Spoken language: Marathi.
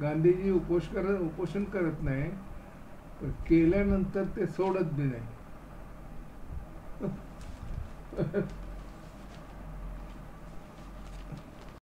गांधीजी उपोष कर उपोषण करत नाही पण केल्यानंतर ते सोडत बी नाही.